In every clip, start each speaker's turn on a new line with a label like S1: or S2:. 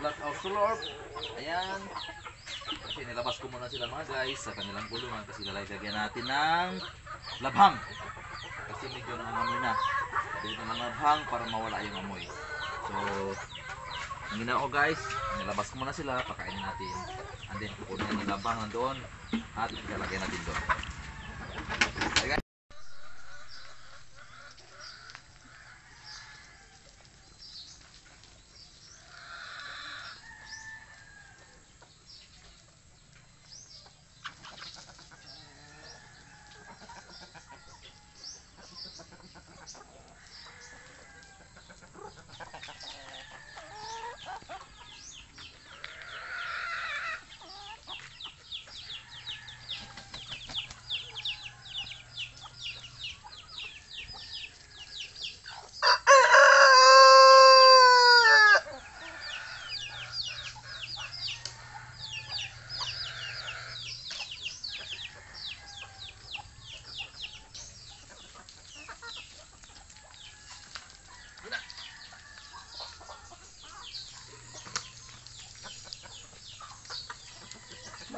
S1: Black Australorp. Ayan. Kasi nilabas ko muna sila mga guys sa kanilang kulungan kasi lalagyan natin ng labhang. Kasi medyo nangangamoy na. Lagyan ng labhang para mawala yung amoy. So, ang ginawa ko guys, nilabas ko muna sila, pakainin natin. And then kukunin yung labhang nandoon at ilalagay natin doon.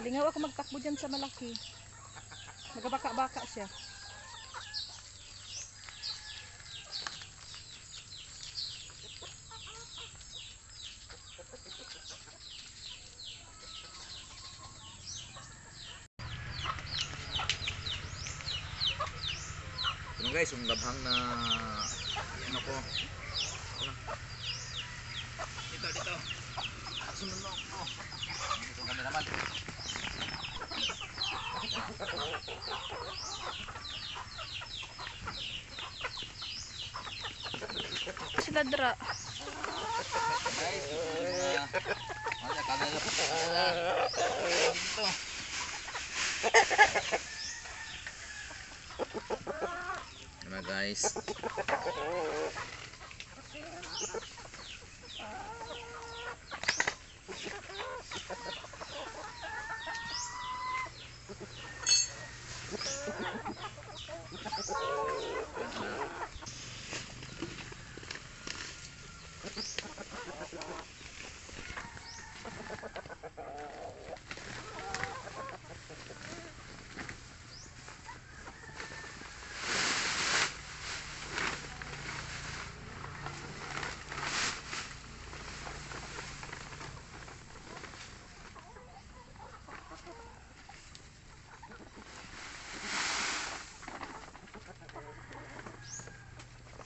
S2: Malingaw ako magtakbo dyan sa malaki. Magabaka-baka siya.
S1: Ano guys, yung labhang na ano ko. Dito, dito. Sunod mo. Oh. Dito kami naman.
S2: Sila dra.
S1: Guys, yung mga ano, kagaya po. Dito. Ano guys?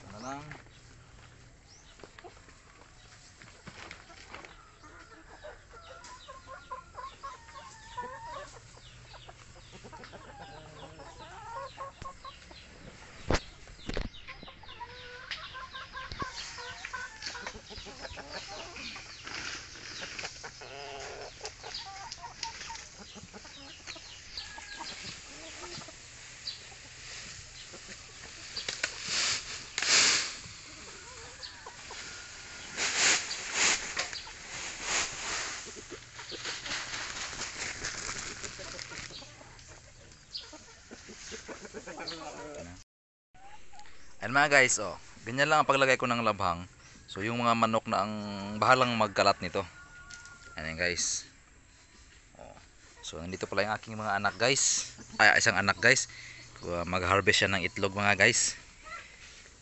S1: Ano lang? Ayan mga guys, oh. Ganyan lang ang paglagay ko ng labhang. So yung mga manok na ang bahalang magkalat nito. Ayan guys. Oh. So nandito pala yung aking mga anak guys. Ay, isang anak guys. Uh, Mag-harvest siya ng itlog mga guys.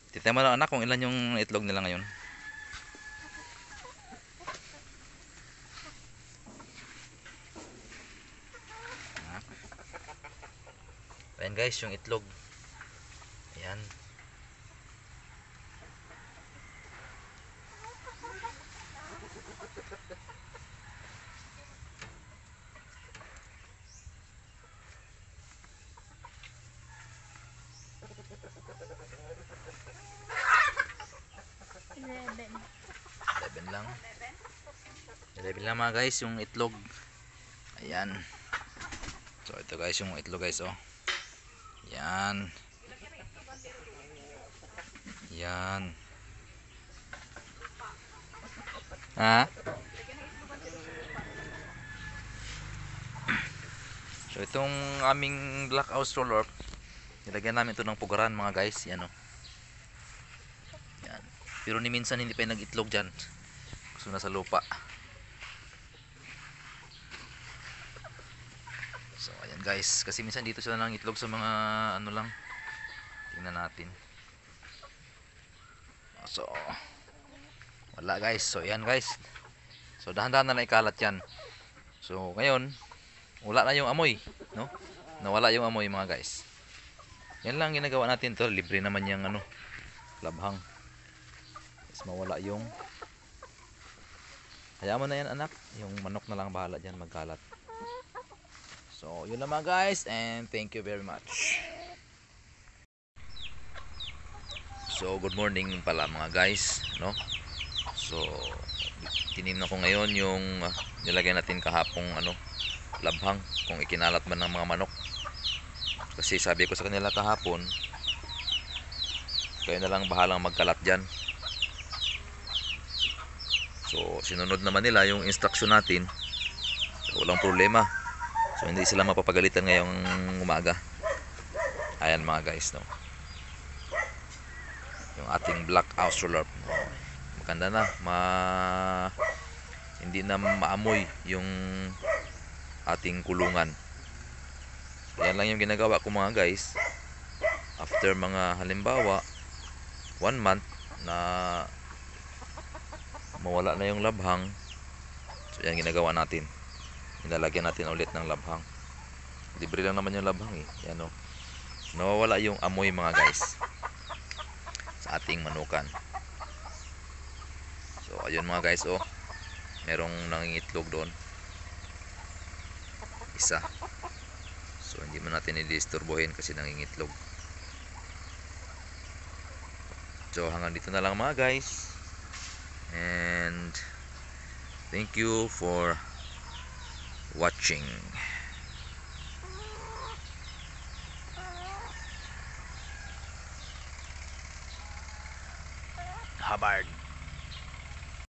S1: Titay mo lang anak kung ilan yung itlog nila ngayon. Ayan guys, yung itlog. Ayan. Lang. 11 lang mga guys, yung itlog. Ayan. So ito guys, yung itlog guys oh. Yan. Yan. Ha? So itong aming black Australorp, nilagyan namin ito ng pugaran mga guys, yan oh. Pero ni minsan hindi pa yung nag-itlog dyan. So nasa lupa. So ayan guys, kasi minsan dito sila nang itlog sa mga ano lang. Tingnan natin. So wala guys. So ayan guys. So dahan-dahan na lang ikalat 'yan. So ngayon, wala na yung amoy, no? Nawala yung amoy mga guys. Yan lang ginagawa natin tol, libre naman yung ano, labhang. Mas mawala yung hayaan mo na yan anak yung manok na lang bahala dyan magkalat So, yun mga guys and thank you very much. So, good morning pala mga guys, no? So, tinignan ko ngayon yung uh, nilagay natin kahapong ano, labhang kung ikinalat man ng mga manok. Kasi sabi ko sa kanila kahapon, kayo na lang bahalang magkalat dyan. So, sinunod naman nila yung instruction natin. So, walang problema. So hindi sila mapapagalitan ngayong umaga. Ayan mga guys, no. Yung ating black australorp. No. Maganda na, ma hindi na maamoy yung ating kulungan. So, yan lang yung ginagawa ko mga guys. After mga halimbawa, one month na mawala na yung labhang. So yan ginagawa natin. Nilalagyan natin ulit ng labhang. Libre lang naman yung labhang eh. Yan o nawawala yung amoy mga guys sa ating manukan. So ayun mga guys oh. Merong nangingitlog doon. Isa. So hindi mo natin i-disturbohin kasi nangingitlog. So hanggang dito na lang mga guys and thank you for watching. Hubbard.